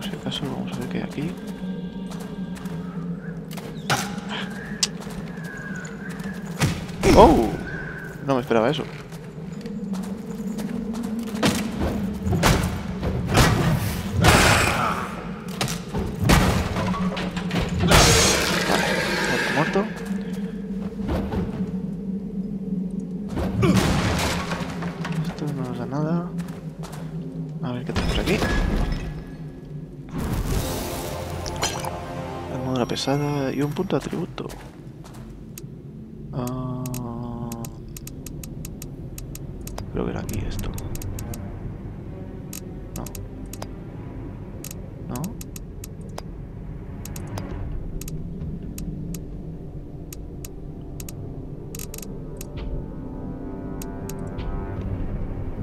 Por si acaso, vamos a ver qué hay aquí. ¡Oh! No me esperaba eso. Y un punto de atributo. Ah, creo que era aquí esto. No. ¿No?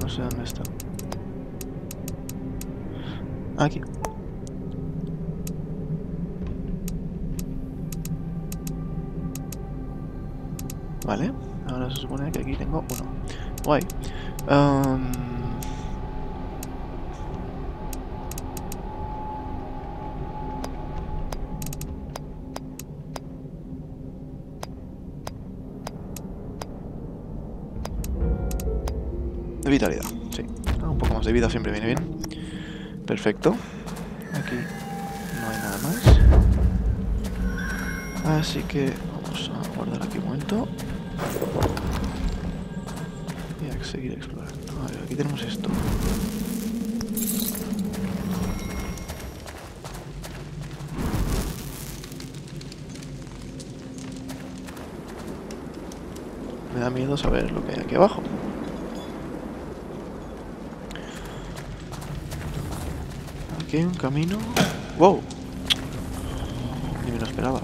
No sé dónde está. Aquí. Tengo uno. Guay. Am, De vitalidad, sí. Un poco más de vida siempre viene bien. Perfecto. Aquí no hay nada más. Así que vamos a guardar aquí un momento. Seguir explorando. A ver, aquí tenemos esto. Me da miedo saber lo que hay aquí abajo. Aquí hay un camino. ¡Wow! Ni me lo esperaba.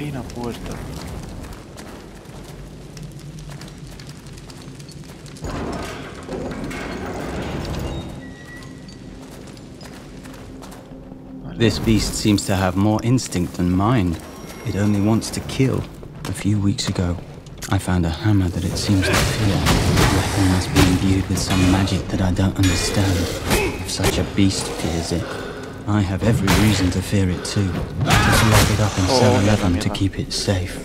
Una puerta. This beast seems to have more instinct than mind. It only wants to kill. A few weeks ago, I found a hammer that it seems to fear. The weapon must be imbued with some magic that I don't understand. If such a beast fears it, I have every reason to fear it too. Just lock it up in oh, cell mierda, 11 to keep it safe.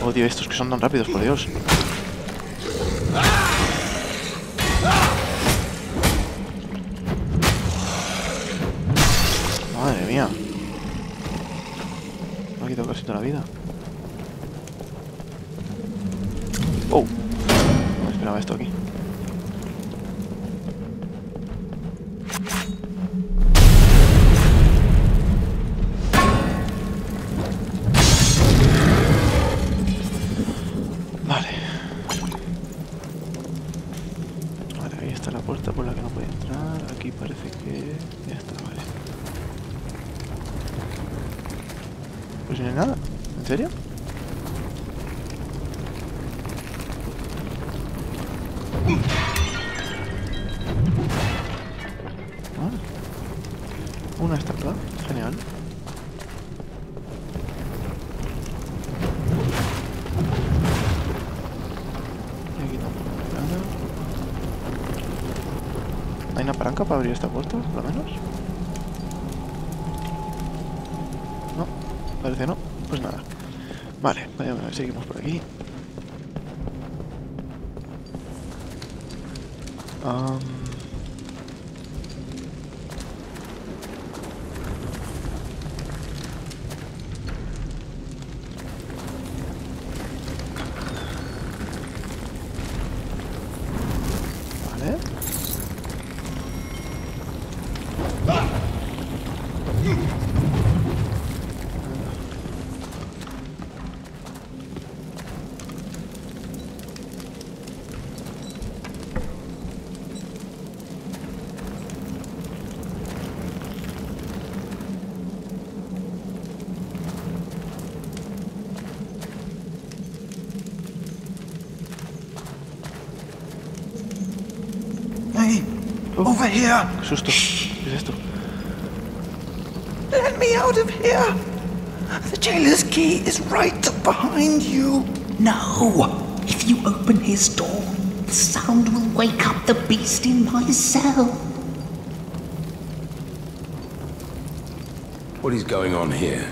Odio estos que son tan rápidos, por Dios. Madre mía. Me ha quitado casi toda la vida. La puerta por la que no puede entrar. Aquí parece que... Ya está, vale. Pues no hay nada. ¿En serio? Para abrir esta puerta, por lo menos? No, parece no. Pues nada. Vale, vaya, seguimos por aquí. Over here! Qué susto. ¿Qué? Let me out of here! The jailer's key is right behind you. No! If you open his door, the sound will wake up the beast in my cell. What is going on here?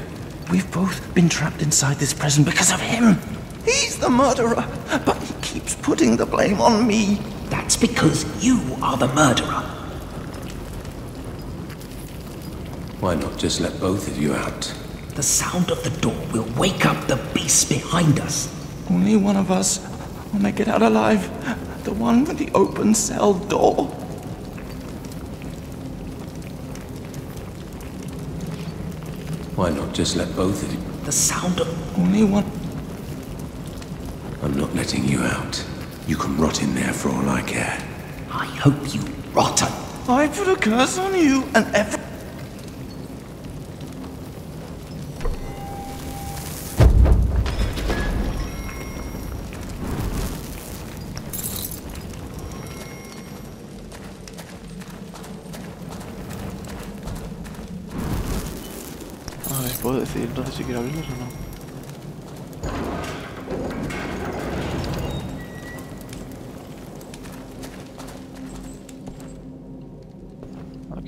We've both been trapped inside this prison because of him. He's the murderer, but he keeps putting the blame on me. That's because you are the murderer. Why not just let both of you out? The sound of the door will wake up the beast behind us. Only one of us will make it out alive. The one with the open cell door. Why not just let both of you? The sound of. Only one. I'm not letting you out. You can rot in there for all I care. I hope you rotten. I put a curse on you and every. A ver, ¿puedo decidir entonces si quiero abrirlos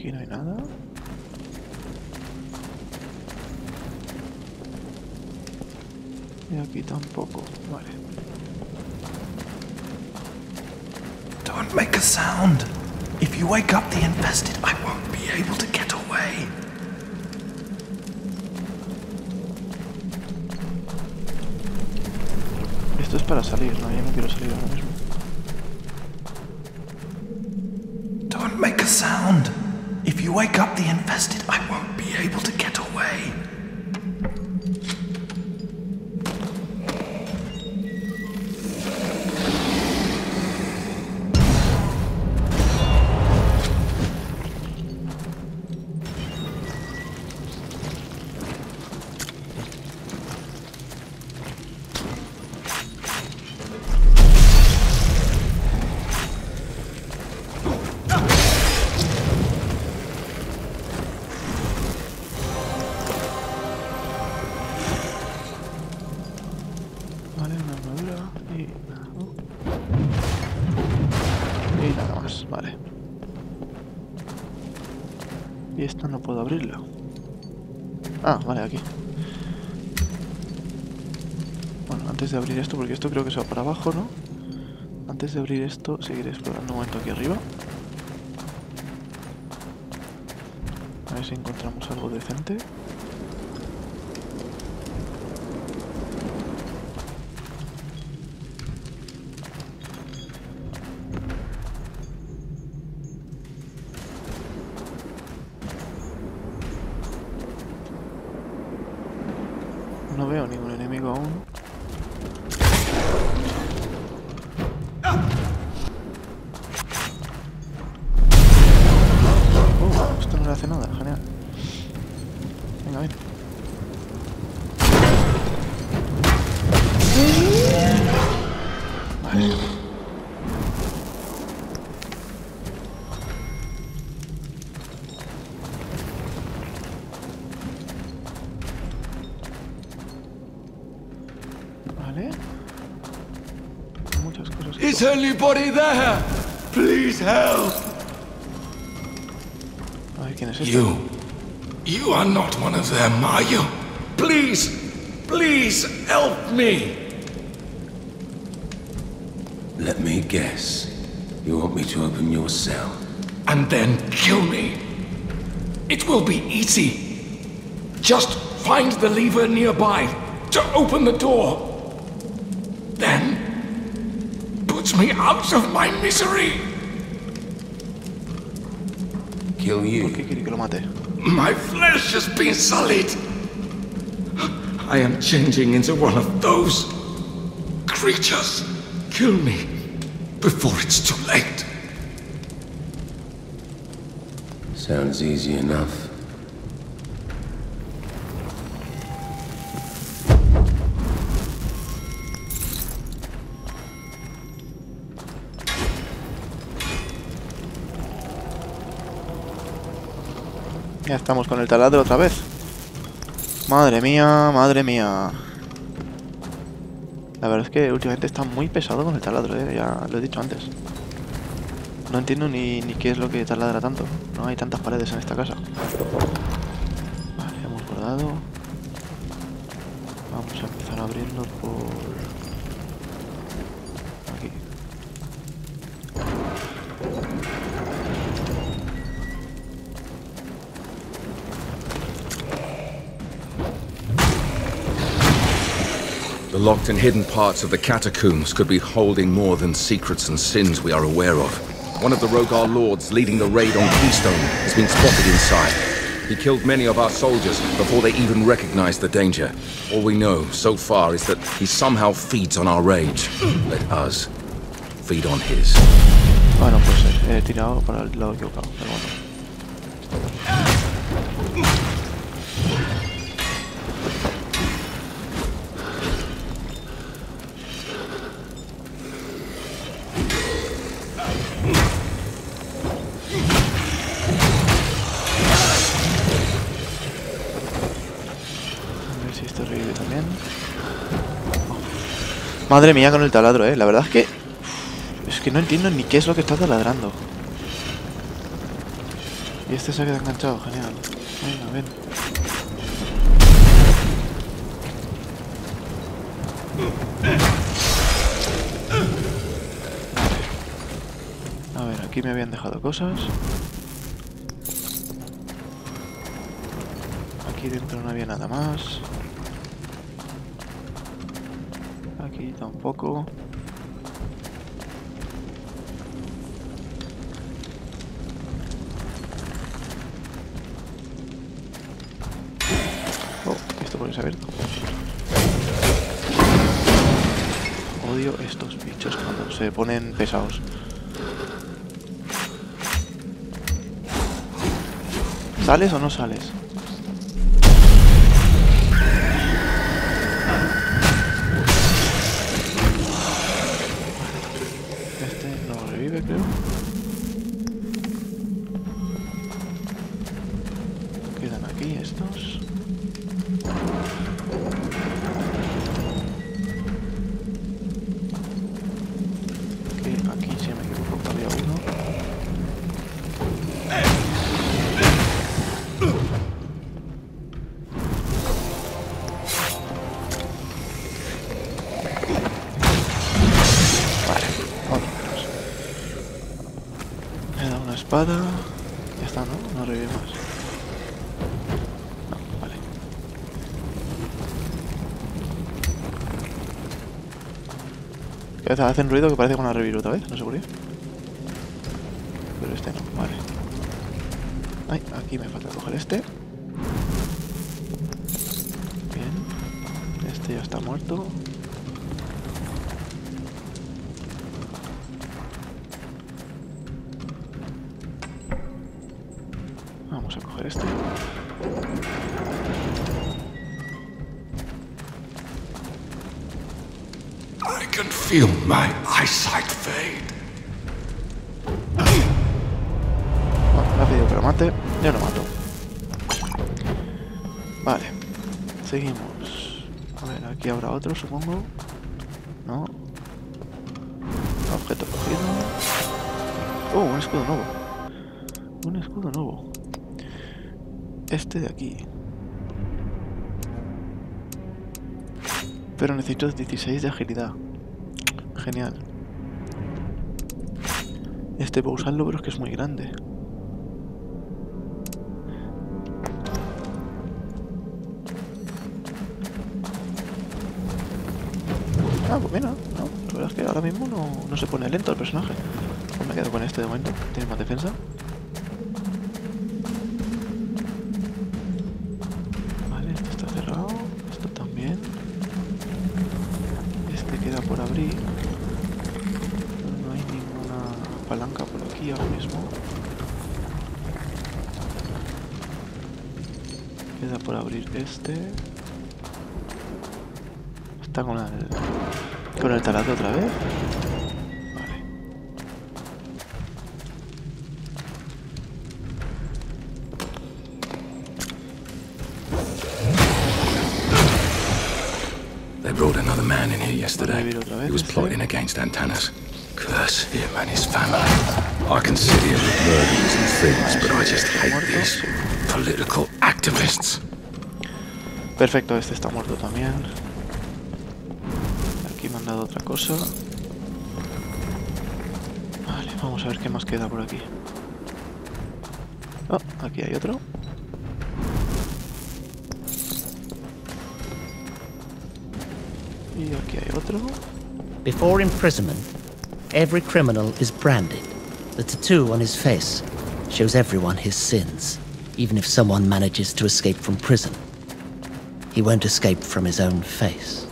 Aquí no hay nada. Y aquí tampoco. Vale. Don't make a sound. If you wake up the infested, I won't be able to get away. Esto es para salir, ¿no? Yo no quiero salir ahora mismo. Don't make a sound. If you wake up the infested, I won't be able to get away. Una armadura y nada. Y nada más, vale. Y esta no puedo abrirla. Ah, vale, aquí. Bueno, antes de abrir esto, porque esto creo que se va para abajo, ¿no? Antes de abrir esto, seguiré explorando un momento aquí arriba. A ver si encontramos algo decente. Is anybody there? Please help. A ver quién es este. You. You are not one of them, are you? Please, please help me. Let me guess. You want me to open your cell? And then kill me. It will be easy. Just find the lever nearby to open the door. Then put me out of my misery. kill you. qué quiere que lo mate? My flesh has been sullied. I am changing into one of those creatures. Kill me before it's too late. Sounds easy enough. Ya estamos con el taladro otra vez. Madre mía, madre mía. La verdad es que últimamente está muy pesado con el taladro, ¿eh? ya lo he dicho antes. No entiendo ni, ni qué es lo que taladra tanto. No hay tantas paredes en esta casa. Vale, hemos guardado. Vamos a empezar a abrirlo por... The locked and hidden parts of the catacombs could be holding more than secrets and sins we are aware of. One of the Rogar lords leading the raid on Keystone has been spotted inside. He killed many of our soldiers before they even recognized the danger. All we know so far is that he somehow feeds on our rage. Let us feed on his. Bueno, pues eh, he tirado para el lado equivocado, pero bueno. Madre mía con el taladro, eh. La verdad es que es que no entiendo ni qué es lo que está taladrando. Y este se ha quedado enganchado, genial. Venga, ven. A ver, aquí me habían dejado cosas. Aquí dentro no había nada más. Aquí tampoco. Oh, esto por abierto. Odio estos bichos cuando se ponen pesados. ¿Sales o no sales? Espada. Ya está, ¿no? No revive más. No, vale. Que a veces hacen ruido que parece que van a revivir otra vez, no sé por qué. Pero este no, vale. Ay, aquí me falta coger este. Bien. Este ya está muerto. Vamos a coger este. I can feel my eyesight fade. Bueno, me ha pedido que lo mate. Yo lo mato. Vale. Seguimos. A ver, aquí habrá otro, supongo. No. Objeto cogido. Oh, un escudo nuevo. Un escudo nuevo. Este de aquí. Pero necesito 16 de agilidad. Genial. Este puedo usarlo, pero es que es muy grande. Ah, pues mira, no, la verdad es que ahora mismo no, no se pone lento el personaje. Pues me quedo con este de momento, tiene más defensa. Aquí ahora mismo. Queda por abrir este. Está con el. con el taladro otra vez. Vale. They brought another man in here yesterday. He was este. plotting against Antanas. Curse him and his family. I can sit here with murderers and things, but I just hate these political activists. Perfecto, este está muerto también. Aquí me han dado otra cosa. Vale, vamos a ver qué más queda por aquí. Oh, aquí hay otro. Y aquí hay otro. Before imprisonment, every criminal is branded. The tattoo on his face shows everyone his sins, even if someone manages to escape from prison. He won't escape from his own face.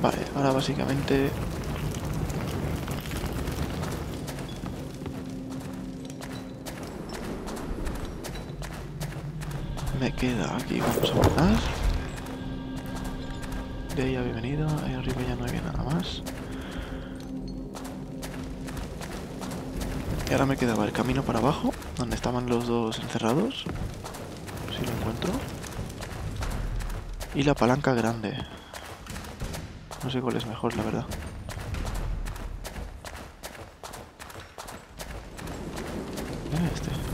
Vale, ahora básicamente... Me queda aquí, vamos a. De ahí había venido, ahí arriba ya no había nada más. Y ahora me quedaba el camino para abajo, donde estaban los dos encerrados. Si lo encuentro. Y la palanca grande. No sé cuál es mejor, la verdad. Era este.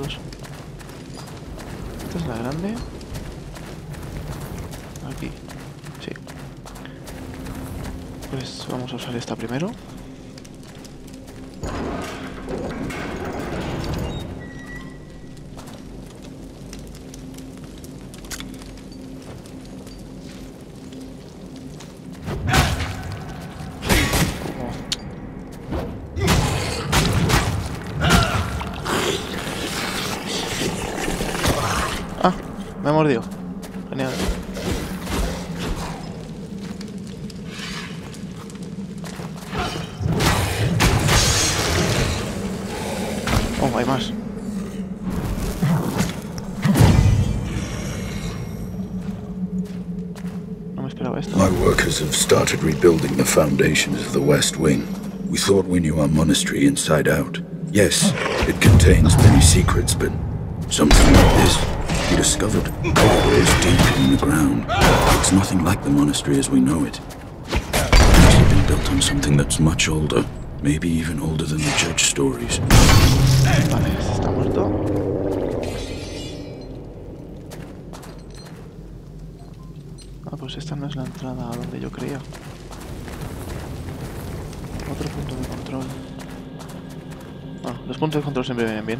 Esta es la grande. Aquí. Sí. Pues vamos a usar esta primero. Genial. Oh, hay más. My workers have started rebuilding the foundations of the West Wing. We thought we knew our monastery inside out. Yes, it contains many secrets, but something like this, we discovered corridors deep in the ground. It's nothing like the monastery as we know it. It's actually been built on something that's much older, maybe even older than the judge stories. Ah, pues esta no es la entrada a donde yo creía. Otro punto de control. Bueno, los puntos de control siempre vienen bien.